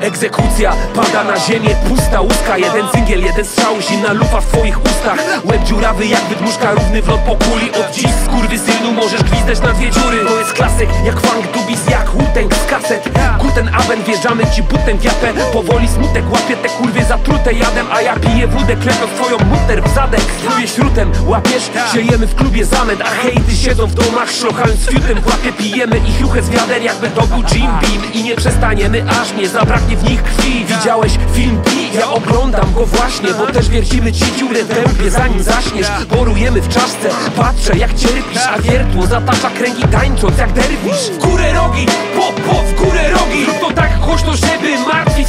Egzekucja pada na ziemię, pusta łuska Jeden cyngiel, jeden strzał, zimna lufa w twoich ustach. Łeb dziurawy jak wydmuszka, równy wlot po kuli. Od dziś synu możesz gwizdać na dwie dziury. To jest klasyk, jak funk, dubis, jak wu z kaset. Guten Abend, wjeżdżamy ci butem w Powoli smutek łapie te kurwy zatrute jadem A ja piję wódę, klepiąc twoją muter w zadek. Pluję śrutem, łapiesz? Siejemy w klubie zamęt A hejty siedzą w domach, szlochając fiutem. W łapie pijemy ich ruchę z wiader jakby to był Jim Beam. I nie przestaniemy, aż nie zabraknie w nich krwi. Widziałeś film B? Ja oglądam go właśnie, bo też wiercimy ci dziurę w dębie zanim zaśniesz. Borujemy w czaszce, patrzę jak cierpisz A wiertło zatacza kręgi tańcząc jak derwisz. W górę rogi, po, po, w górę rogi. Rób to tak głośno, żeby martwi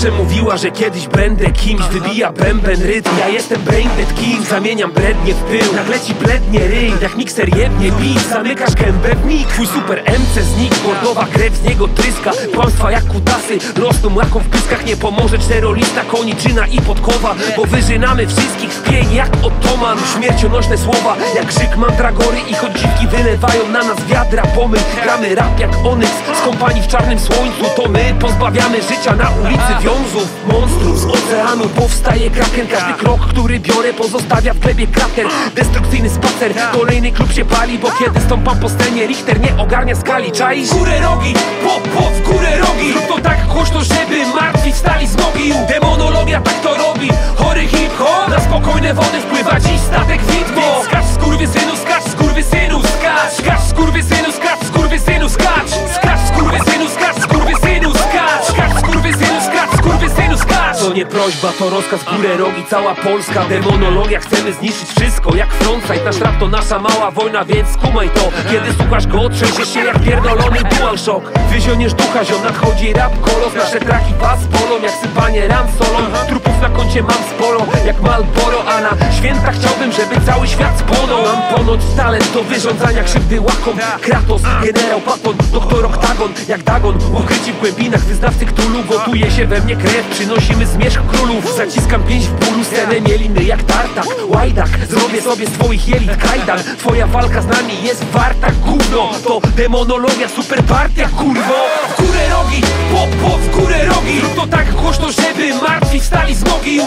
zawsze mówiła, że kiedyś będę kimś. Wybija bęben rytm, ja jestem brain dead king. Zamieniam brednie w pył, nagle ci blednie ryj Jak mikser jebnie beat, zamykasz gębę w mig. Twój super MC znik, bordowa krew z niego tryska. Kłamstwa jak kutasy, rosną łaką w pyskach. Nie pomoże czterolista, koniczyna i podkowa. Bo wyżynamy wszystkich w pień jak otoman Śmiercionośne słowa, jak krzyk mandragory. I choć dziwki wylewają na nas wiadra pomyl. Gramy rap jak onyx, skąpani w czarnym słońcu To my pozbawiamy życia na ulicy wiązów Monstrum z oceanu powstaje kraken. Każdy krok, który biorę pozostawia w glebie krater. Destrukcyjny spacer, kolejny klub się pali Bo kiedy stąpam po scenie, Richter nie ogarnia skali. Czaisz? Górę rogi, pop, pop, w górę rogi. Rób to tak głośno, żeby martwić stali z To nie prośba, to rozkaz górę rogi Cała Polska, demonologia Chcemy zniszczyć wszystko, jak frontside. Nasz rap to nasza mała wojna, więc skumaj to. Kiedy słuchasz go, trzęsiesz się jak pierdolony DualShock. Wyzioniesz ducha, ziom nadchodzi rap kolos. Nasze traki pas polą, jak sypanie ram solą. Trupów na koncie mam sporo, jak Malboro A na święta chciałbym, żeby cały świat spłonął. Mam ponoć talent do wyrządzania krzywdy łakom. Kratos, generał Patton, doktor Oktagon. Jak Dagon, ukryci w głębinach Wyznawcy Cthulhu, gotuje się we mnie krew. Przynosimy zmierzch królów Zaciskam pięść w bólu, scenę mieliny jak tartak. Łajdak, zrobię sobie z twoich jelit kajdan. Twoja walka z nami jest warta gówno. To demonologia, super partia, kurwo. W górę rogi, pop, pop, w górę rogi. To tak głośno, żeby martwi stali z mogił